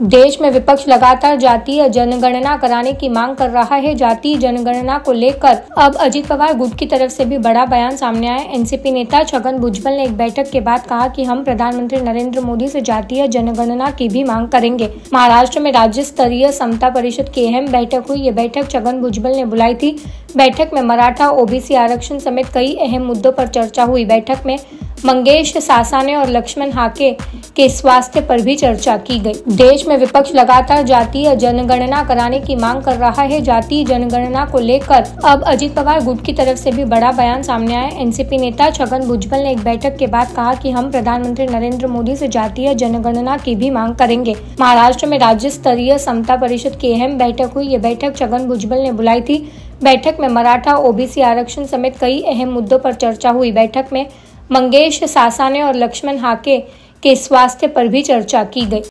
देश में विपक्ष लगातार जातीय जनगणना कराने की मांग कर रहा है। जातीय जनगणना को लेकर अब अजीत पवार गुट की तरफ़ से भी बड़ा बयान सामने आया। एनसीपी नेता छगन भुजबल ने एक बैठक के बाद कहा कि हम प्रधानमंत्री नरेंद्र मोदी से जातीय जनगणना की भी मांग करेंगे। महाराष्ट्र में राज्य स्तरीय समता परिषद की अहम बैठक हुई। ये बैठक छगन भुजबल ने बुलाई थी। बैठक में मराठा ओबीसी आरक्षण समेत कई अहम मुद्दों पर चर्चा हुई। बैठक में मंगेश, सासाने और लक्ष्मण हाके के स्वास्थ्य पर भी चर्चा की गई। देश में विपक्ष लगातार जातीय जनगणना कराने की मांग कर रहा है। जातीय जनगणना को लेकर अब अजीत पवार गुट की तरफ़ से भी बड़ा बयान सामने आया। एनसीपी नेता छगन भुजबल ने एक बैठक के बाद कहा कि हम प्रधानमंत्री नरेंद्र मोदी से जातीय जनगणना की भी मांग करेंगे। महाराष्ट्र में राज्य स्तरीय समता परिषद की अहम बैठक हुई। ये बैठक छगन भुजबल ने बुलाई थी। बैठक में मराठा ओबीसी आरक्षण समेत कई अहम मुद्दों पर चर्चा हुई। बैठक में मंगेश सासाने और लक्ष्मण हाके के स्वास्थ्य पर भी चर्चा की गई।